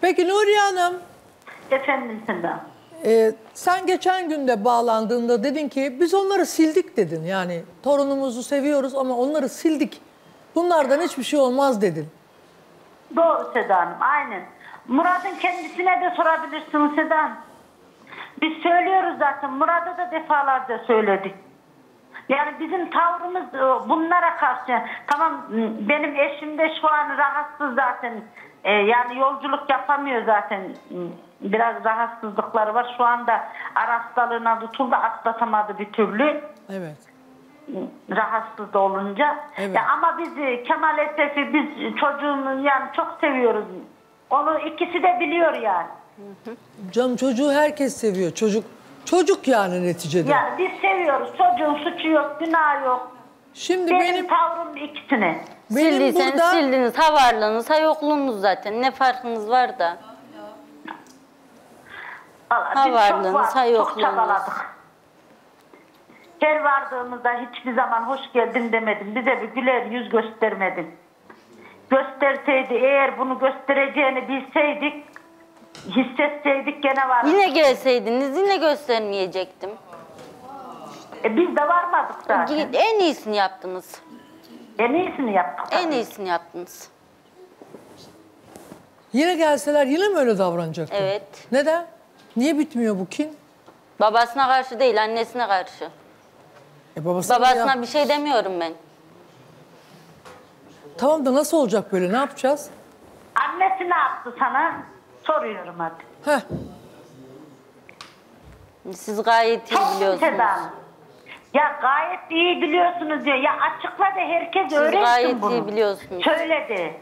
Peki Nuriye Hanım, Efendim Seda. e, sen geçen günde bağlandığında dedin ki biz onları sildik dedin. Yani torunumuzu seviyoruz ama onları sildik. Bunlardan hiçbir şey olmaz dedin. Doğru Seda Hanım aynen. Murat'ın kendisine de sorabilirsiniz Seda Hanım. Biz söylüyoruz zaten. Murat'a da defalarca söyledik. Yani bizim tavrımız e, bunlara karşı tamam benim eşim de şu an rahatsız zaten. E, yani yolculuk yapamıyor zaten. Biraz rahatsızlıkları var. Şu anda ara hastalığına tutuldu atlatamadı bir türlü Evet. rahatsız olunca. Evet. Ya ama biz e, Kemal Esef'i biz çocuğunu yani çok seviyoruz. Onu ikisi de biliyor yani. Canım çocuğu herkes seviyor. Çocuk çocuk yani neticede. Yani biz seviyoruz. Çocuğun suçu yok, günah yok. Şimdi Benim, benim tavrım ikisine. benim Sildiyseniz burada sildiniz. Ha varlığınız ha yokluğunuz zaten. Ne farkınız var da. Vallahi Ha varlığınız, çok var, ha çok yokluğunuz. çabaladık. Her vardığımızda hiçbir zaman hoş geldin demedim. Bize bir güler yüz göstermedin. Gösterseydi eğer bunu göstereceğini bilseydik, hissetseydik gene var. Yine gelseydiniz yine göstermeyecektim. E biz de varmadık zaten. En iyisini yaptınız. En iyisini yaptık. En iyisini yaptınız. yine gelseler yine mi öyle davranacaktın? Evet. Neden? Niye bitmiyor bu kin? Babasına karşı değil annesine karşı. E babasına Babasına bir şey demiyorum ben. Tamam da nasıl olacak böyle ne yapacağız? Annesi ne yaptı sana? Soruyorum hadi. Heh. Siz gayet iyi Çok biliyorsunuz. Hanım. Ya gayet iyi biliyorsunuz diyor. Ya açıkla da herkes Siz öğrensin gayet bunu. iyi biliyorsunuz. Söyledi.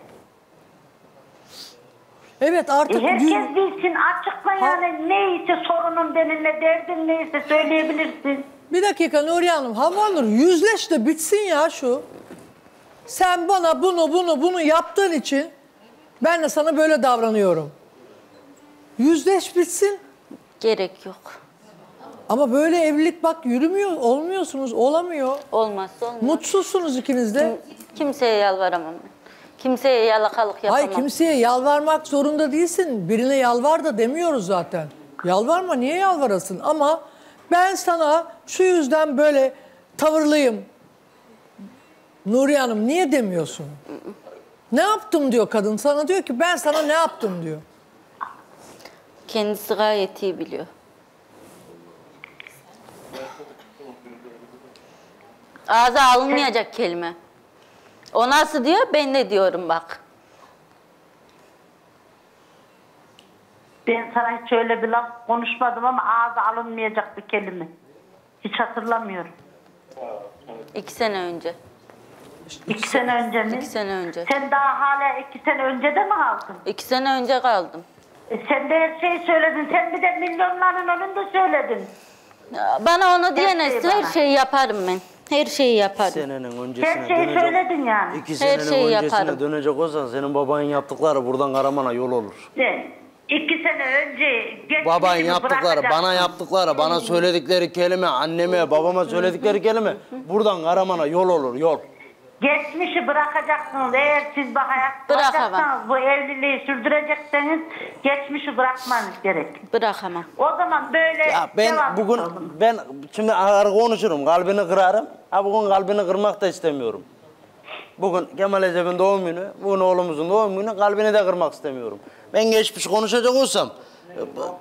Evet E artık herkes gün- bilsin açıkla yani neyse sorunun benimle derdin neyse söyleyebilirsin. Bir dakika Nuriye Hanım, Havanur yüzleş de bitsin ya şu. Sen bana bunu bunu bunu yaptığın için ben de sana böyle davranıyorum. Yüzleş bitsin. Gerek yok. Ama böyle evlilik bak yürümüyor, olmuyorsunuz, olamıyor. Olmazsa olmaz. Mutsuzsunuz ikiniz de. Kimseye yalvaramam ben. Kimseye yalakalık yapamam. Hayır kimseye yalvarmak zorunda değilsin. Birine yalvar da demiyoruz zaten. Yalvarma niye yalvarasın? Ama ben sana şu yüzden böyle tavırlıyım. Nuriye Hanım niye demiyorsun? Ne yaptım diyor kadın. Sana diyor ki ben sana ne yaptım diyor. Kendisi gayet iyi biliyor. Ağza alınmayacak kelime. O nasıl diyor ben ne diyorum bak. Ben sana hiç öyle bir laf konuşmadım ama ağza alınmayacak bir kelime. Hiç hatırlamıyorum. İki sene önce. İki sene önce mi? İki sene önce. Sen daha hala iki sene önce de mi kaldın? İki sene önce kaldım. E sen de her şeyi söyledin. Sen bir de milyonların önünde söyledin. Bana onu diyene şeyi her şeyi yaparım ben. Her şeyi yaparım. senenin öncesine Her şeyi dönecek. söyledin yani. İki Her senenin şeyi öncesine yaparım. dönecek olsan senin babanın yaptıkları buradan Karaman'a yol olur. Sen iki sene önce Baban yaptıkları, bana yaptıkları, bana söyledikleri kelime, anneme, babama söyledikleri kelime buradan Karaman'a yol olur, yol. Geçmişi bırakacaksınız. Eğer siz bu hayat Bırakamam. kuracaksanız, bu evliliği sürdürecekseniz geçmişi bırakmanız gerek. Bırakamam. O zaman böyle Ya ben devam bugün, edelim. ben şimdi ağır konuşurum, kalbini kırarım. Ha bugün kalbini kırmak da istemiyorum. Bugün Kemal Ecep'in doğum günü, bugün oğlumuzun doğum günü, kalbini de kırmak istemiyorum. Ben geçmiş konuşacak olsam,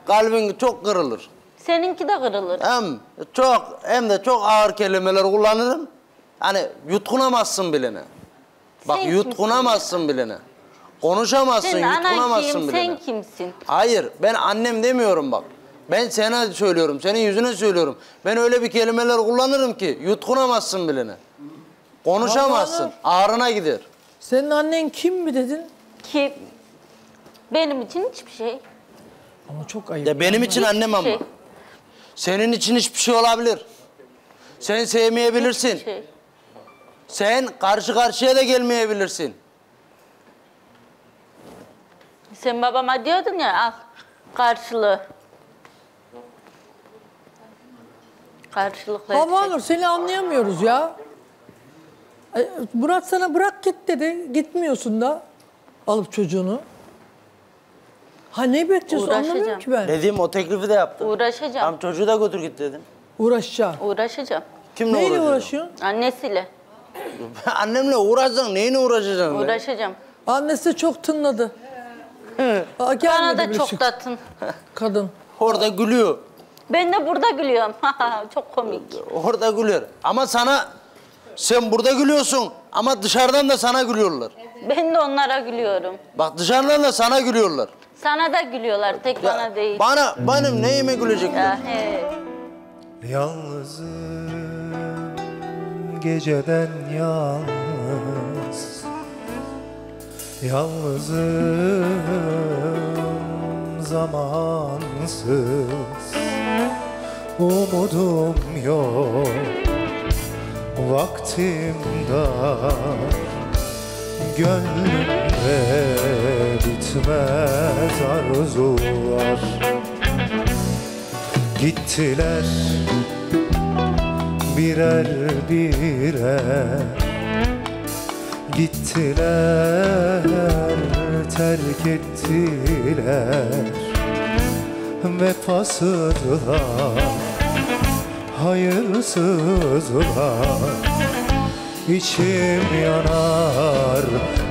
kalbin çok kırılır. Seninki de kırılır. Hem çok hem de çok ağır kelimeler kullanırım. Hani yutkunamazsın bilene. Bak Sen yutkunamazsın bilene. Konuşamazsın, anan yutkunamazsın kim, bilene. sen kimsin? Hayır, ben annem demiyorum bak. Ben sana söylüyorum, senin yüzüne söylüyorum. Ben öyle bir kelimeler kullanırım ki yutkunamazsın bilene. Konuşamazsın, ağrına gider. Senin annen kim mi dedin? Ki benim için hiçbir şey. Ama çok ayıp. Ya benim için annem ama. şey. Senin için hiçbir şey olabilir. Sen sevmeyebilirsin. Hiçbir şey. Sen karşı karşıya da gelmeyebilirsin. Sen babama diyordun ya al karşılığı. Karşılıklı. Havanur seni anlayamıyoruz ya. E, Murat sana bırak git dedi. Gitmiyorsun da alıp çocuğunu. Ha ne bekliyorsun anlamıyorum Uğraşacağım. ki ben. Dediğim o teklifi de yaptım. Uğraşacağım. Tam çocuğu da götür git dedim. Uğraşacaksın. Uğraşacağım. Kimle Neyle uğraşıyorsun? Annesiyle. Annemle uğraşacaksın. Neyine uğraşacaksın? be? Uğraşacağım. Annesi çok tınladı. Aa, Bana gelmedi da bile çok şu tatın. kadın. Orada gülüyor. Ben de burada gülüyorum. çok komik. Orada gülüyor. Ama sana sen burada gülüyorsun ama dışarıdan da sana gülüyorlar. Ben de onlara gülüyorum. Bak dışarıdan da sana gülüyorlar. Sana da gülüyorlar. Tek Ya, bana değil. Bana benim neyime gülecekler? Ya, he. Yalnızım geceden yalnız Yalnızım zamansız. Umudum yok Vaktim dar Gönlümde bitmez arzular. Gittiler birer birer Gittiler terk ettiler. Vefasızlar hayırsızlar. İçim yanar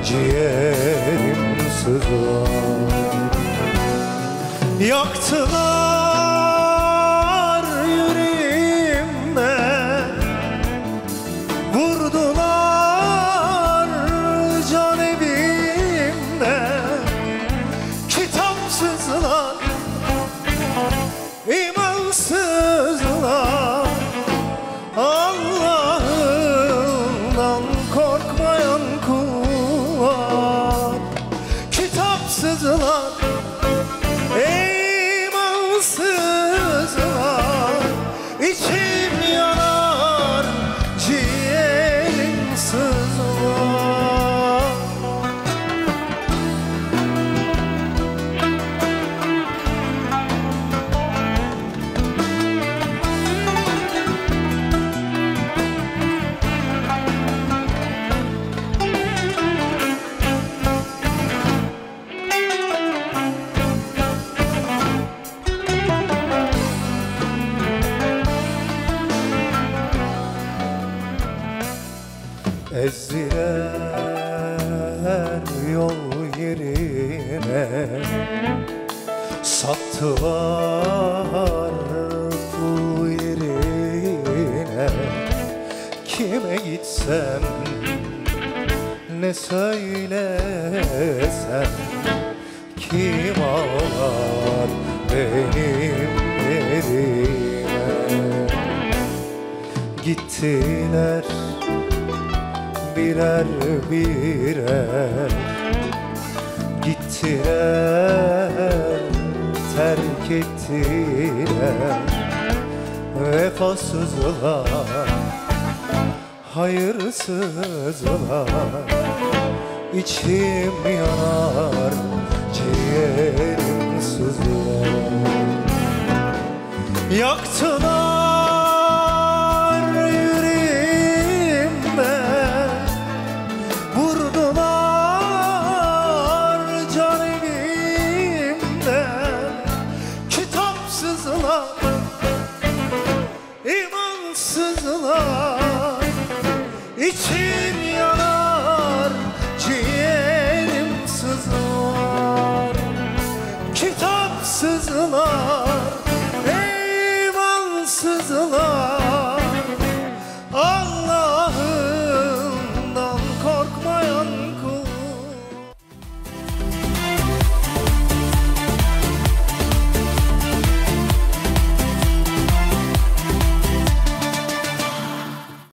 ciğerim sızlar. Yaktılar İmansızlar Ezdiler yol yerine. Sattılar pul yerine. Kime gitsem ne söylesem Kim ağlar benim yerime? Gittiler birer birer Gittiler terk ettiler. Vefasızlar hayırsızlar. İçim yanar ciğerim sızlar. Yaktılar Kitapsızlar imansızlar. İçim